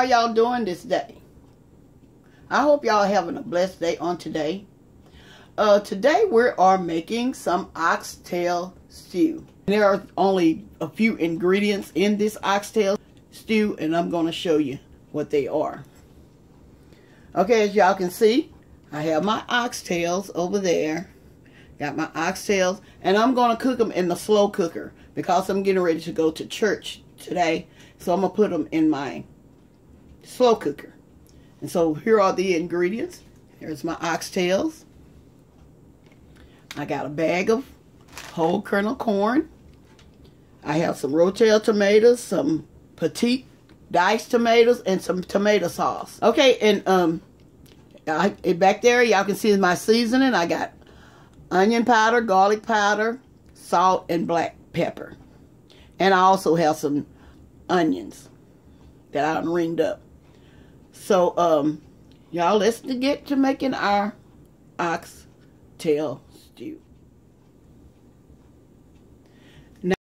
how y'all doing this day? I hope y'all having a blessed day on today. Uh, today we are making some oxtail stew. There are only a few ingredients in this oxtail stew and I'm going to show you what they are. Okay, as y'all can see, I have my oxtails over there. Got my oxtails and I'm going to cook them in the slow cooker because I'm getting ready to go to church today. So I'm going to put them in my slow cooker. And so here are the ingredients. Here's my oxtails. I got a bag of whole kernel corn. I have some Rotel tomatoes, some petite diced tomatoes, and some tomato sauce. Okay, and um, I, back there, y'all can see my seasoning. I got onion powder, garlic powder, salt, and black pepper. And I also have some onions that I've ringed up. So, um, y'all, let's get to making our oxtail stew. Now,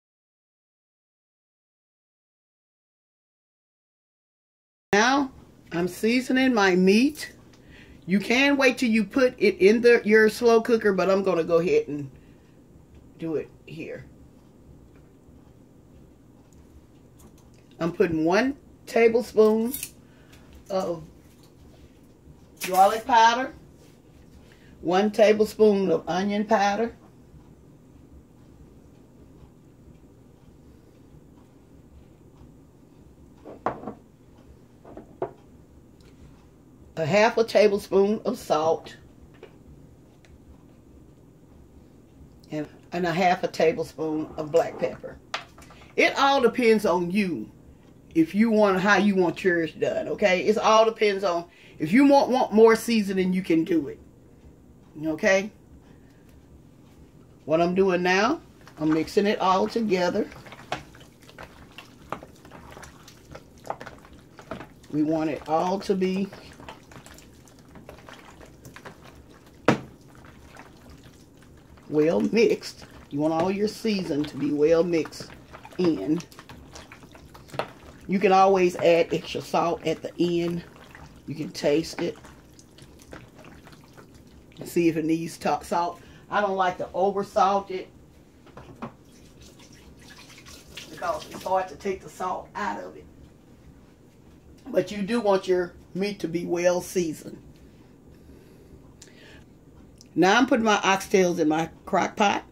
now I'm seasoning my meat. You can wait till you put it in the your slow cooker, but I'm going to go ahead and do it here. I'm putting one tablespoon of garlic powder, one tablespoon of onion powder, a half a tablespoon of salt, and, and a half a tablespoon of black pepper. It all depends on you if you want how you want yours done. Okay, it all depends on if you want want more seasoning, you can do it. Okay. What I'm doing now, I'm mixing it all together. We want it all to be well mixed. You want all your season to be well mixed in. You can always add extra salt at the end. You can taste it. See if it needs salt. I don't like to over salt it because it's hard to take the salt out of it. But you do want your meat to be well seasoned. Now I'm putting my oxtails in my crock pot.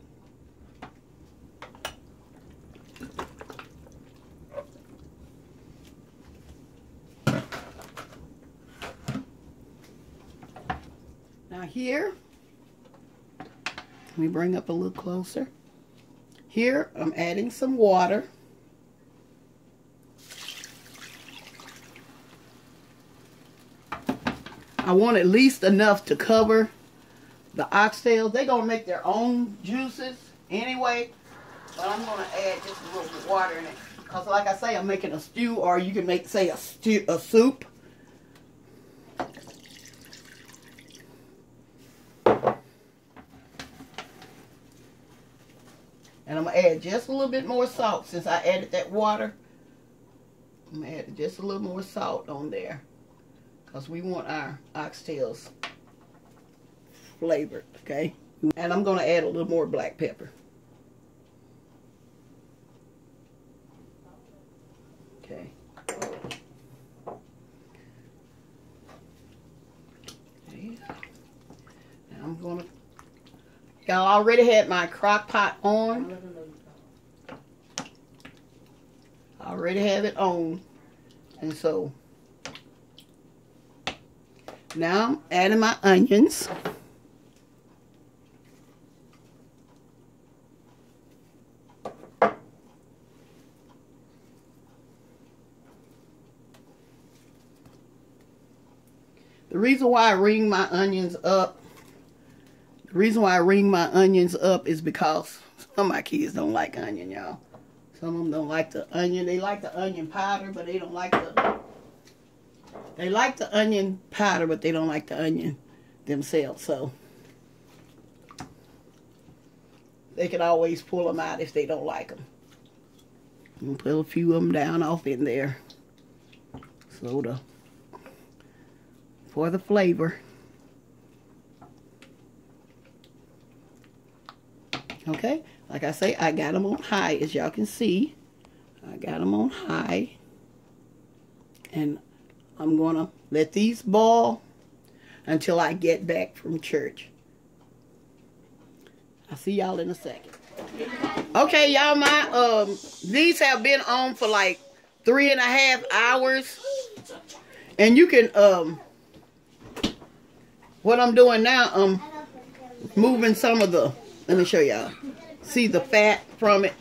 Here, let me bring up a little closer. Here, I'm adding some water. I want at least enough to cover the oxtails. They're going to make their own juices anyway. But I'm going to add just a little bit of water in it. Because like I say, I'm making a stew or you can make, say, a, stew, a soup. And I'm going to add just a little bit more salt since I added that water. I'm going to add just a little more salt on there. Because we want our oxtails flavored, okay? And I'm going to add a little more black pepper. Okay. okay. Now I'm going to Y'all already had my crock pot on. I already have it on. And so now I'm adding my onions. The reason why I ring my onions up reason why I ring my onions up is because some of my kids don't like onion, y'all. Some of them don't like the onion. They like the onion powder, but they don't like the... They like the onion powder, but they don't like the onion themselves. So they can always pull them out if they don't like them. And put a few of them down off in there. soda for the flavor. Okay, like I say, I got them on high, as y'all can see. I got them on high. And I'm going to let these ball until I get back from church. I'll see y'all in a second. Okay, y'all, my, um, these have been on for like three and a half hours. And you can, um, what I'm doing now, um, moving some of the let me show y'all. See the fat from it?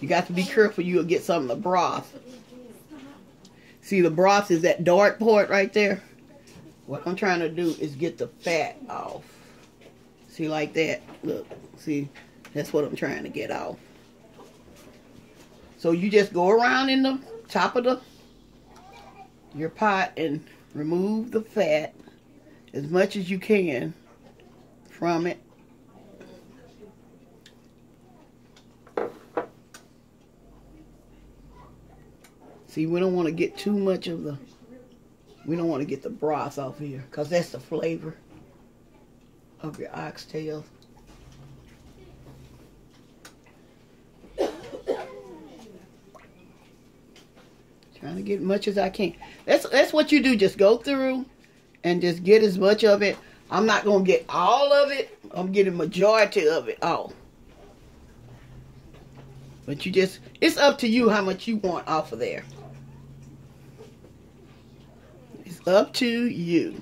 You got to be careful you'll get some of the broth. See the broth is that dark part right there? What I'm trying to do is get the fat off. See like that? Look, see? That's what I'm trying to get off. So you just go around in the top of the your pot and remove the fat as much as you can from it. See, we don't want to get too much of the, we don't want to get the broth off here because that's the flavor of your oxtail. Trying to get as much as I can. That's that's what you do. Just go through and just get as much of it I'm not going to get all of it. I'm getting majority of it all. But you just, it's up to you how much you want off of there. It's up to you.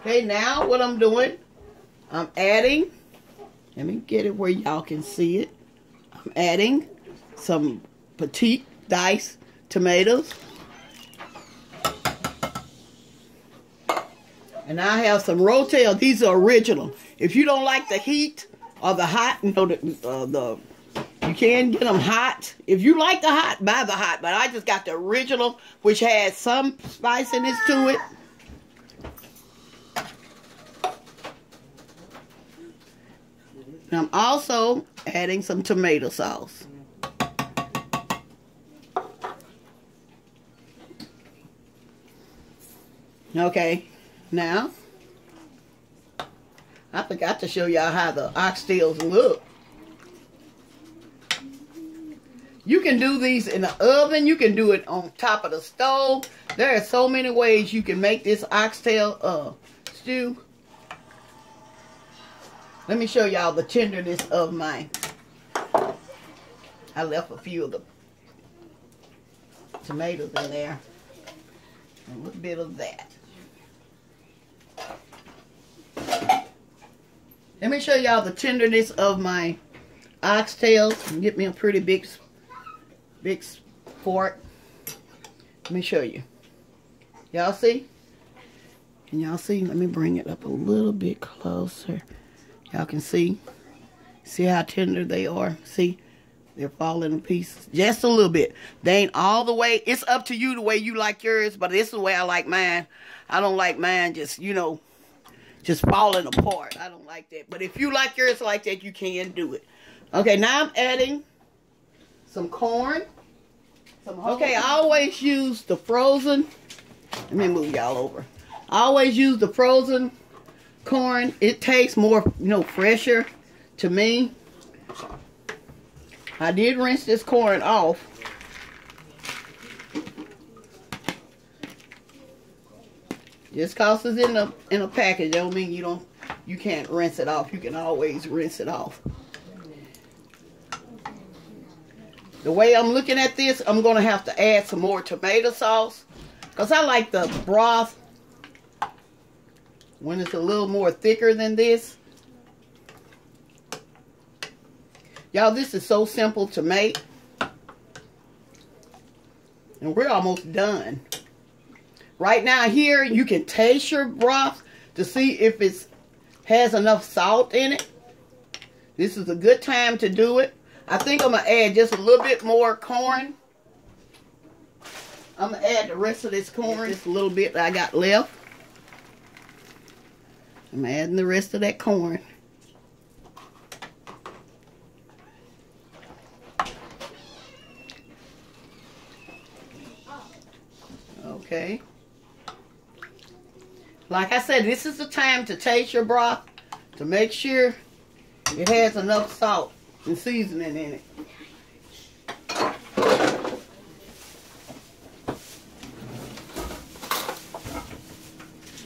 Okay, now what I'm doing, I'm adding, let me get it where y'all can see it. I'm adding some petite diced tomatoes. And I have some Rotel. These are original. If you don't like the heat or the hot, you know, the, uh, the you can get them hot. If you like the hot, buy the hot. But I just got the original, which has some spiciness to it. And I'm also adding some tomato sauce. Okay, now, I forgot to show y'all how the oxtails look. You can do these in the oven. You can do it on top of the stove. There are so many ways you can make this oxtail uh, stew. Let me show y'all the tenderness of mine. I left a few of the tomatoes in there. A little bit of that. Let me show y'all the tenderness of my oxtails. Get me a pretty big, big fork. Let me show you. Y'all see? Can y'all see? Let me bring it up a little bit closer. Y'all can see. See how tender they are? See? They're falling to pieces. Just a little bit. They ain't all the way. It's up to you the way you like yours, but this is the way I like mine. I don't like mine just, you know, just falling apart. I don't like that. But if you like yours like that, you can do it. Okay, now I'm adding some corn. Some okay, I always use the frozen. Let me move y'all over. I always use the frozen corn. It tastes more, you know, fresher to me. I did rinse this corn off. Just cause it's in a in a package don't mean you don't you can't rinse it off. You can always rinse it off. The way I'm looking at this, I'm going to have to add some more tomato sauce. Because I like the broth when it's a little more thicker than this. Y'all, this is so simple to make. And we're almost done. Right now here, you can taste your broth to see if it has enough salt in it. This is a good time to do it. I think I'm going to add just a little bit more corn. I'm going to add the rest of this corn, just a little bit that I got left. I'm adding the rest of that corn. Okay. Like I said, this is the time to taste your broth to make sure it has enough salt and seasoning in it.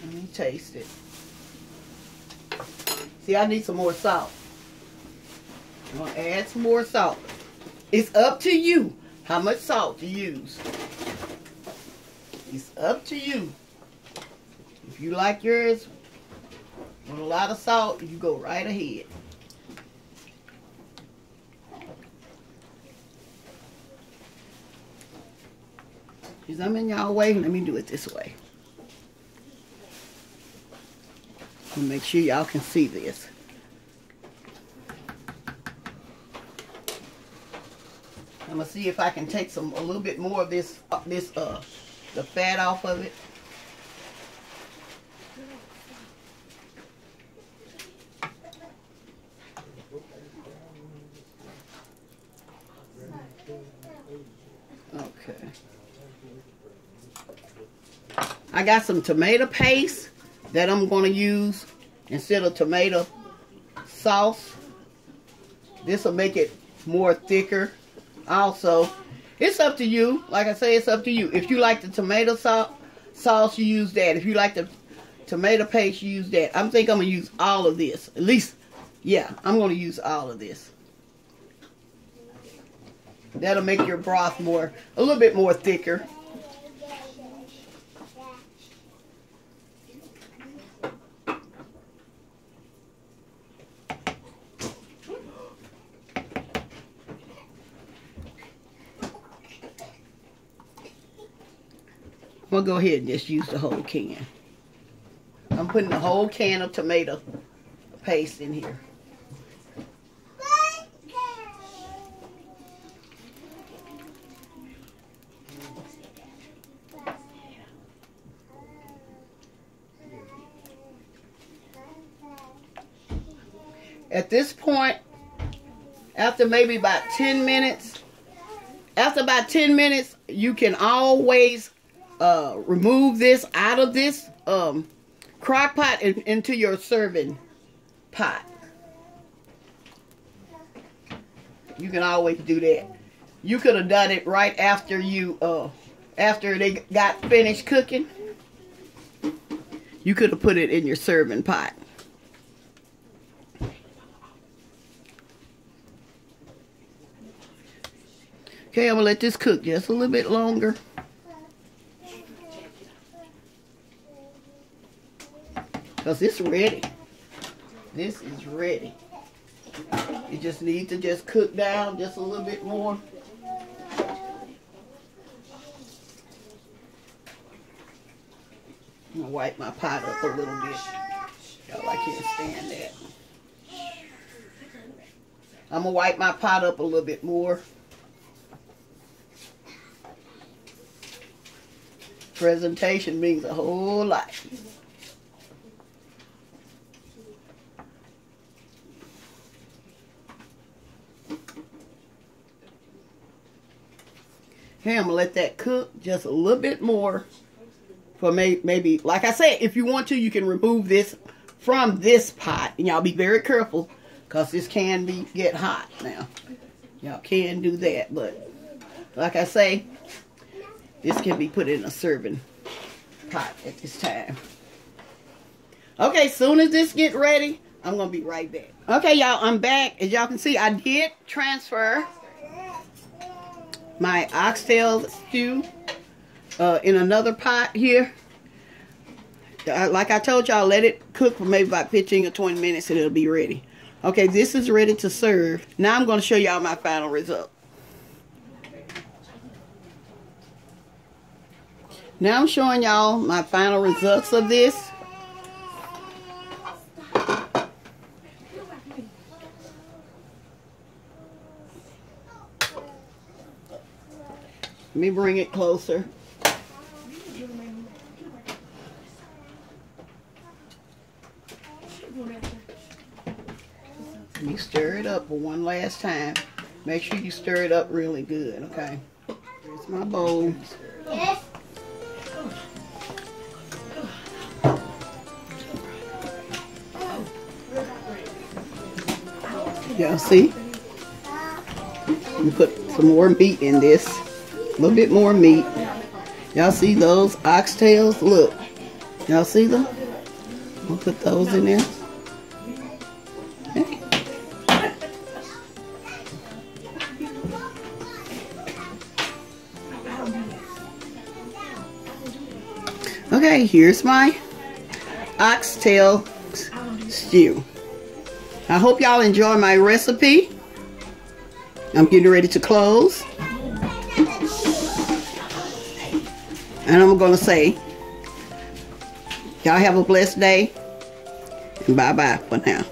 Let me taste it. See, I need some more salt. I'm going to add some more salt. It's up to you how much salt to use. It's up to you. If you like yours with a lot of salt, you go right ahead. Because I'm in y'all way, let me do it this way. And make sure y'all can see this. I'm gonna see if I can take some a little bit more of this this uh the fat off of it. Okay. I got some tomato paste that I'm going to use instead of tomato sauce. This will make it more thicker. Also, it's up to you. Like I say, it's up to you. If you like the tomato sauce, sauce you use that. If you like the tomato paste, you use that. I'm think I'm going to use all of this. At least, yeah, I'm going to use all of this. That'll make your broth more, a little bit more thicker. We'll go ahead and just use the whole can. I'm putting the whole can of tomato paste in here. At this point, after maybe about 10 minutes, after about 10 minutes, you can always uh, remove this out of this um, crock pot and into your serving pot. You can always do that. You could have done it right after you, uh, after they got finished cooking. You could have put it in your serving pot. Okay, I'm going to let this cook just a little bit longer. Because it's ready. This is ready. You just need to just cook down just a little bit more. I'm going to wipe my pot up a little bit. Y'all, I can't stand that. I'm going to wipe my pot up a little bit more. Presentation means a whole lot. Okay, I'm gonna let that cook just a little bit more for may, maybe, like I said, if you want to, you can remove this from this pot. And y'all be very careful because this can be get hot now. Y'all can do that, but like I say, this can be put in a serving pot at this time. Okay, soon as this get ready, I'm going to be right back. Okay, y'all, I'm back. As y'all can see, I did transfer my oxtail stew uh, in another pot here. Uh, like I told y'all, let it cook for maybe about 15 or 20 minutes and it'll be ready. Okay, this is ready to serve. Now I'm going to show y'all my final result. Now I'm showing y'all my final results of this. Let me bring it closer. Let me stir it up one last time. Make sure you stir it up really good, okay? Here's my bowl. Yes. Y'all see? You put some more meat in this. Little bit more meat. Y'all see those oxtails? Look. Y'all see them? We'll put those in there. Okay, here's my oxtail stew. I hope y'all enjoy my recipe. I'm getting ready to close. And I'm going to say, y'all have a blessed day. And bye-bye for now.